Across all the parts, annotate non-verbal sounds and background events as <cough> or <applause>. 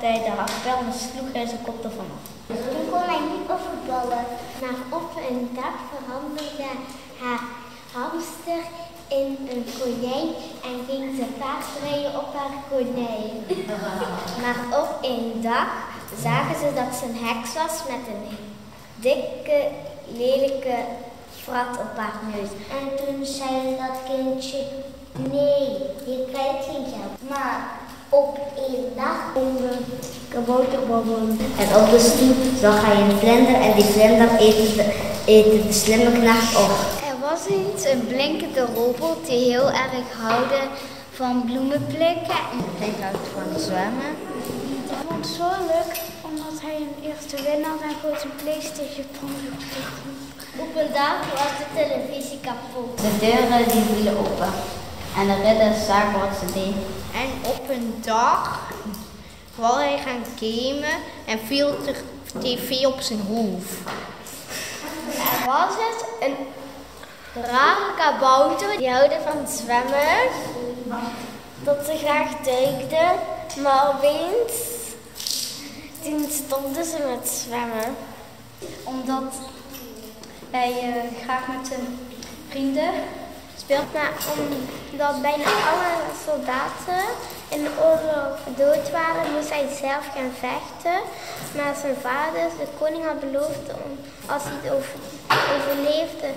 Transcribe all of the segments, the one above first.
hij de hakbel en sloeg hij zijn kop ervan af. Toen kon hij niet overballen, maar op een dag veranderde haar hamster in een konijn en ging ze paardrijden op haar konijn. <laughs> Maar op een dag zagen ze dat ze een heks was met een dikke, lelijke frat op haar neus. En toen zei dat kindje, nee, je krijgt geen geld. Maar op één dag konden kabouterbabbelen. En op de stoep zag hij een vlinder en die vlinder eet de, de slimme knacht op. Er was eens een blinkende robot die heel erg houdde van bloemen plukken. Hij houdt van zwemmen. Dat vond het zo leuk omdat hij een eerste winnaar en gooit een Playstation Op een dag was de televisie kapot. De deuren die vielen open. En de ridder zag wat ze deed. En op een dag wou hij gaan gamen en viel de tv op zijn hoofd. Er was het een rare kabouter die houden van zwemmen. Dat ze graag duikte, maar opeens toen stopte ze met zwemmen. Omdat hij eh, graag met zijn vrienden speelt. Maar omdat bijna alle soldaten in de oorlog dood waren, moest hij zelf gaan vechten. Maar zijn vader, de koning, had beloofd om, als hij het over, overleefde,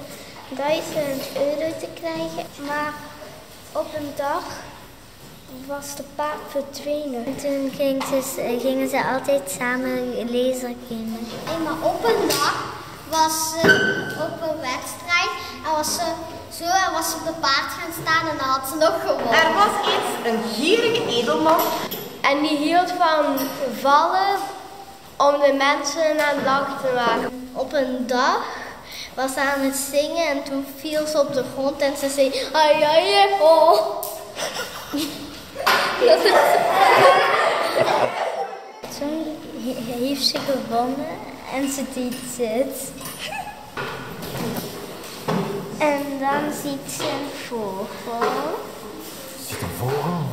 1000 euro te krijgen. Maar op een dag was de paard verdwenen. En toen ging ze, gingen ze altijd samen lasergamen. En maar op een dag was ze op een wedstrijd en was ze zo en was ze op de paard gaan staan en dan had ze nog gewonnen. Er was eens een gierige edelman En die hield van vallen om de mensen aan lachen te maken. Op een dag was ze aan het zingen en toen viel ze op de grond en ze zei ai ai ai, oh. <laughs> Toen heeft ze gewonnen en ze deed zit. En dan ziet ze een vogel. Ziet een vogel.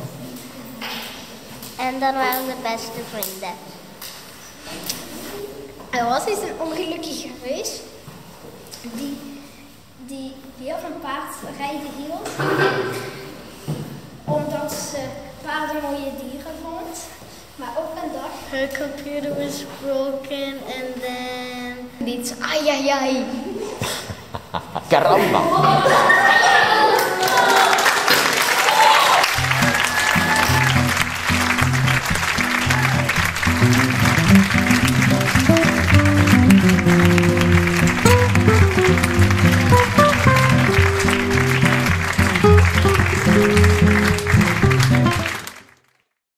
En dan waren ze beste vrienden. Er was eens een ongelukkige reus die, die heel van paardrijden hield. Omdat ze paarden mooie dieren vond. Maar op een dag... Her computer was broken and then... Iets ai ai ai. Caramba!